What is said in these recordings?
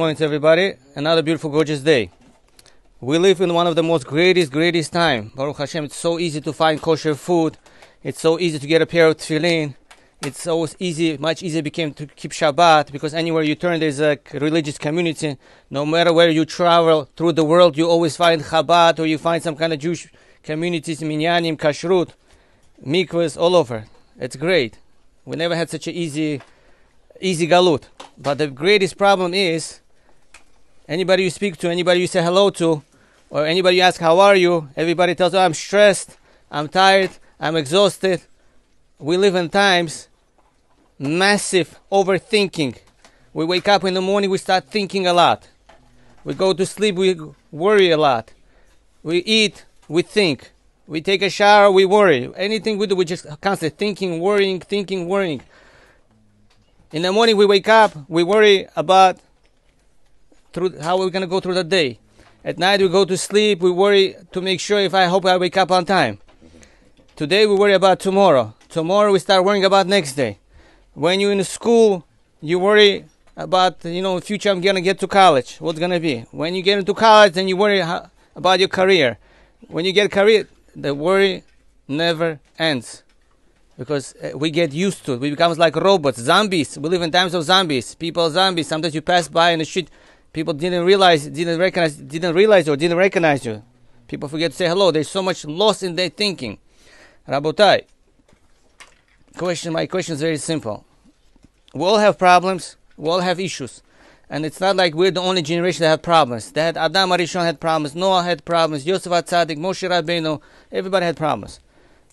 morning to everybody. Another beautiful, gorgeous day. We live in one of the most greatest, greatest time. Baruch Hashem, it's so easy to find kosher food. It's so easy to get a pair of tefillin. It's always easy, much easier became to keep Shabbat because anywhere you turn, there's a religious community. No matter where you travel through the world, you always find Chabad or you find some kind of Jewish communities, minyanim, kashrut, mikvahs, all over. It's great. We never had such an easy, easy galut. But the greatest problem is Anybody you speak to, anybody you say hello to, or anybody you ask, How are you? Everybody tells you, I'm stressed, I'm tired, I'm exhausted. We live in times massive overthinking. We wake up in the morning, we start thinking a lot. We go to sleep, we worry a lot. We eat, we think. We take a shower, we worry. Anything we do, we just constantly thinking, worrying, thinking, worrying. In the morning, we wake up, we worry about through how we're going to go through the day. At night we go to sleep, we worry to make sure if I hope I wake up on time. Today we worry about tomorrow. Tomorrow we start worrying about next day. When you're in school, you worry about you know future I'm gonna get to college. What's gonna be? When you get into college, then you worry how, about your career. When you get career, the worry never ends because uh, we get used to it. We become like robots, zombies. We live in times of zombies. People zombies. Sometimes you pass by in the street, People didn't realize, didn't recognize, didn't realize or didn't recognize you. People forget to say hello. There's so much lost in their thinking. Rabotai, question. My question is very simple. We all have problems. We all have issues, and it's not like we're the only generation that have problems. That Adam Arishon had problems, Noah had problems, Yosef Atzadik, Moshe Rabbeinu. Everybody had problems.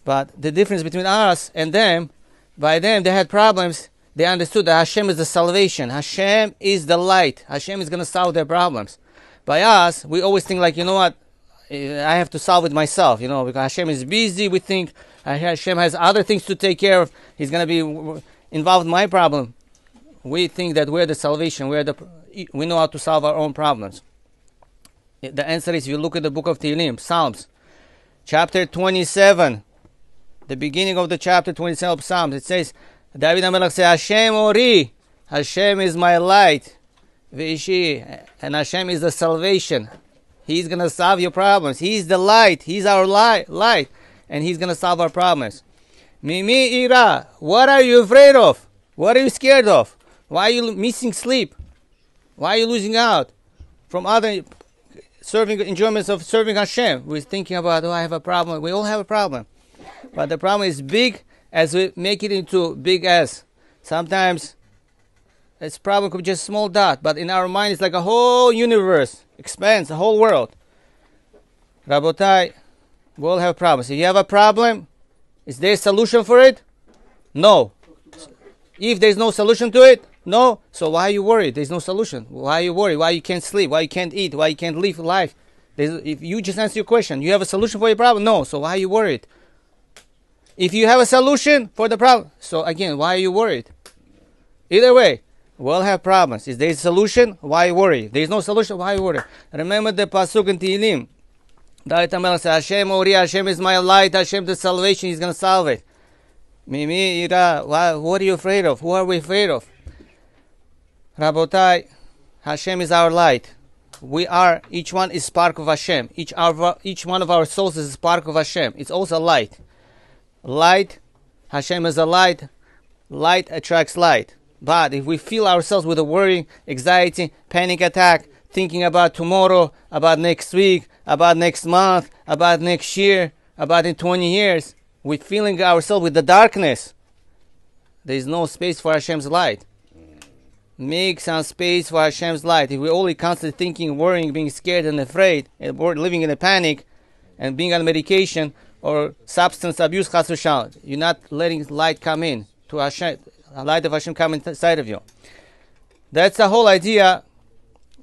But the difference between us and them, by them they had problems they understood that Hashem is the salvation. Hashem is the light. Hashem is going to solve their problems. By us, we always think like, you know what? I have to solve it myself, you know, because Hashem is busy. We think Hashem has other things to take care of. He's going to be involved in my problem. We think that we're the salvation. We're the, we know how to solve our own problems. The answer is you look at the book of Tehillim, Psalms, chapter 27, the beginning of the chapter 27 of Psalms, it says, David HaMelech says, Hashem Ori, Hashem is my light, Vishi, and Hashem is the salvation. He's going to solve your problems. He's the light. He's our light, light, and He's going to solve our problems. Mimi Ira, what are you afraid of? What are you scared of? Why are you missing sleep? Why are you losing out from other serving enjoyments of serving Hashem? We're thinking about, oh, I have a problem. We all have a problem. But the problem is big as we make it into big S. Sometimes it's probably just a small dot, but in our mind it's like a whole universe, expands the whole world. Rabotai, we all have problems. If you have a problem, is there a solution for it? No. If there's no solution to it, no. So why are you worried? There's no solution. Why are you worried? Why you can't sleep? Why you can't eat? Why you can't live life? There's, if you just answer your question, you have a solution for your problem? No. So why are you worried? If you have a solution for the problem, so again, why are you worried? Either way, we'll have problems. Is there a solution? Why worry? If there is no solution, why worry? Remember the pasuk in Tehillim. David HaMelech said, Hashem Ori, Hashem is my light, Hashem the salvation, He's going to solve it. Mimi, Ira, what are you afraid of? Who are we afraid of? Rabotai, Hashem is our light. We are, each one is spark of Hashem. Each, our, each one of our souls is spark of Hashem. It's also light. Light, Hashem is a light. Light attracts light. But if we fill ourselves with a worry, anxiety, panic attack, thinking about tomorrow, about next week, about next month, about next year, about in 20 years, we're feeling ourselves with the darkness. There is no space for Hashem's light. Make some space for Hashem's light. If we're only constantly thinking, worrying, being scared and afraid, and living in a panic, and being on medication, or substance abuse, chas You're not letting light come in to Hashem, light of Hashem come inside of you. That's the whole idea.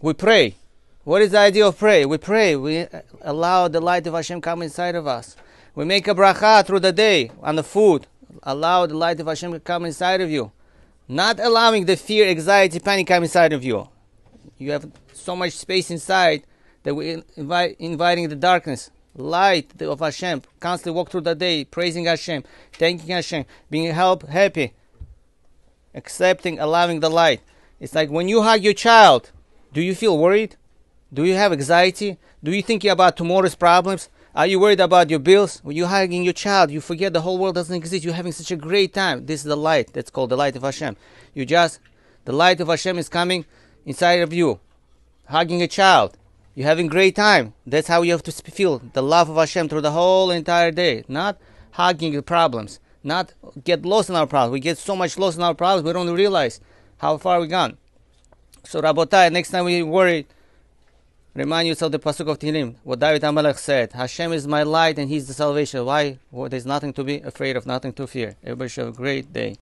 We pray. What is the idea of pray? We pray. We allow the light of Hashem come inside of us. We make a bracha through the day on the food. Allow the light of Hashem to come inside of you. Not allowing the fear, anxiety, panic come inside of you. You have so much space inside that we invite inviting the darkness light of Hashem, constantly walk through the day, praising Hashem, thanking Hashem, being help, happy, accepting, allowing the light. It's like when you hug your child, Do you feel worried? Do you have anxiety? Do you think about tomorrow's problems? Are you worried about your bills? When you're hugging your child, you forget the whole world doesn't exist. You're having such a great time. This is the light. That's called the light of Hashem. You just, the light of Hashem is coming inside of you. Hugging a child. You're having great time. That's how you have to feel the love of Hashem through the whole entire day. Not hugging the problems. Not get lost in our problems. We get so much lost in our problems, we don't realize how far we gone. So Rabotai, next time we worry, Remind yourself the pasuk of Tehillim, what David HaMelech said. Hashem is my light and He's the salvation. Why? Well, there's nothing to be afraid of, nothing to fear. Everybody should have a great day.